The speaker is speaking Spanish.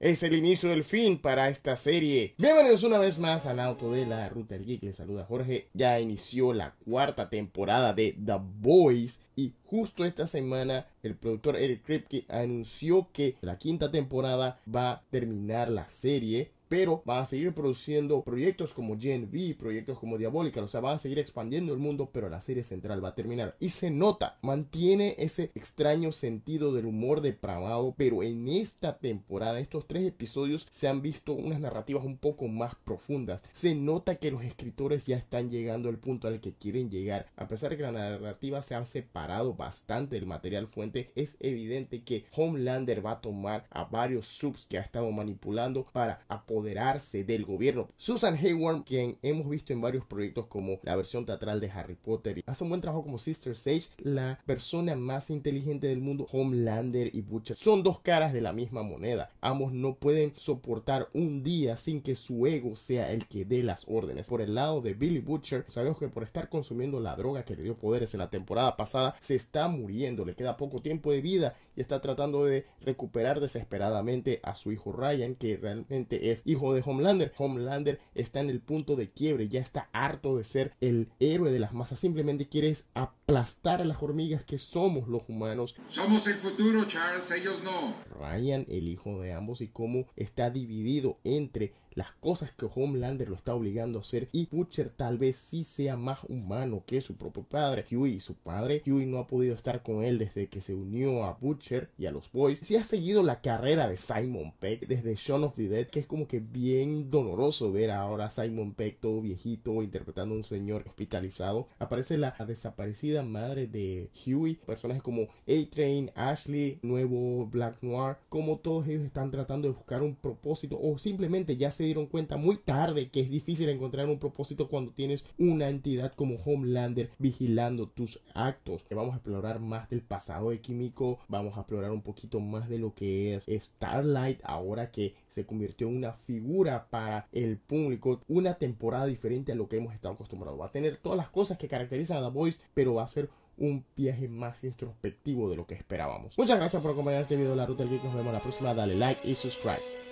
Es el inicio del fin para esta serie. Bienvenidos una vez más al auto de la Ruta del Geek. Les saluda Jorge. Ya inició la cuarta temporada de The Boys. Y justo esta semana el productor Eric Kripke anunció que la quinta temporada va a terminar la serie pero van a seguir produciendo proyectos como Gen V, proyectos como Diabólica, o sea, van a seguir expandiendo el mundo, pero la serie central va a terminar. Y se nota, mantiene ese extraño sentido del humor depravado, pero en esta temporada, estos tres episodios, se han visto unas narrativas un poco más profundas. Se nota que los escritores ya están llegando al punto al que quieren llegar. A pesar de que la narrativa se ha separado bastante del material fuente, es evidente que Homelander va a tomar a varios subs que ha estado manipulando para apoyar apoderarse del gobierno. Susan Hayward, quien hemos visto en varios proyectos como la versión teatral de Harry Potter, hace un buen trabajo como Sister Sage, la persona más inteligente del mundo, Homelander y Butcher, son dos caras de la misma moneda. Ambos no pueden soportar un día sin que su ego sea el que dé las órdenes. Por el lado de Billy Butcher, sabemos que por estar consumiendo la droga que le dio poderes en la temporada pasada, se está muriendo, le queda poco tiempo de vida y está tratando de recuperar desesperadamente a su hijo Ryan, que realmente es hijo de Homelander. Homelander está en el punto de quiebre, ya está harto de ser el héroe de las masas, simplemente quiere aplastar a las hormigas que somos los humanos. Somos el futuro, Charles, ellos no. Ryan, el hijo de ambos, y cómo está dividido entre las cosas que Homelander lo está obligando a hacer y Butcher tal vez sí sea más humano que su propio padre. Huey, su padre, Huey no ha podido estar con él desde que se unió a Butcher y a los Boys. Sí ha seguido la carrera de Simon Peck desde Shaun of the Dead, que es como que bien doloroso ver ahora a Simon Peck todo viejito interpretando a un señor hospitalizado. Aparece la desaparecida madre de Huey, personajes como A-Train, Ashley, nuevo Black Noir, como todos ellos están tratando de buscar un propósito o simplemente ya se dieron cuenta muy tarde que es difícil encontrar un propósito cuando tienes una entidad como Homelander vigilando tus actos. Vamos a explorar más del pasado de Químico, vamos a explorar un poquito más de lo que es Starlight ahora que se convirtió en una figura para el público, una temporada diferente a lo que hemos estado acostumbrados. Va a tener todas las cosas que caracterizan a The Voice, pero va a ser un viaje más introspectivo de lo que esperábamos. Muchas gracias por acompañar este video de la Ruta del Geek. Nos vemos la próxima. Dale like y subscribe.